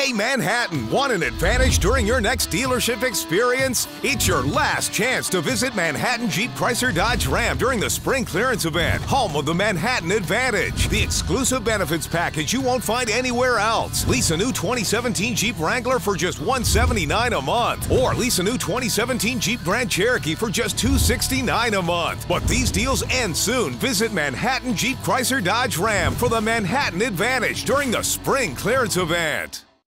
Hey Manhattan, want an advantage during your next dealership experience? It's your last chance to visit Manhattan Jeep Chrysler Dodge Ram during the spring clearance event, home of the Manhattan Advantage, the exclusive benefits package you won't find anywhere else. Lease a new 2017 Jeep Wrangler for just $179 a month, or lease a new 2017 Jeep Grand Cherokee for just $269 a month. But these deals end soon. Visit Manhattan Jeep Chrysler Dodge Ram for the Manhattan Advantage during the spring clearance event.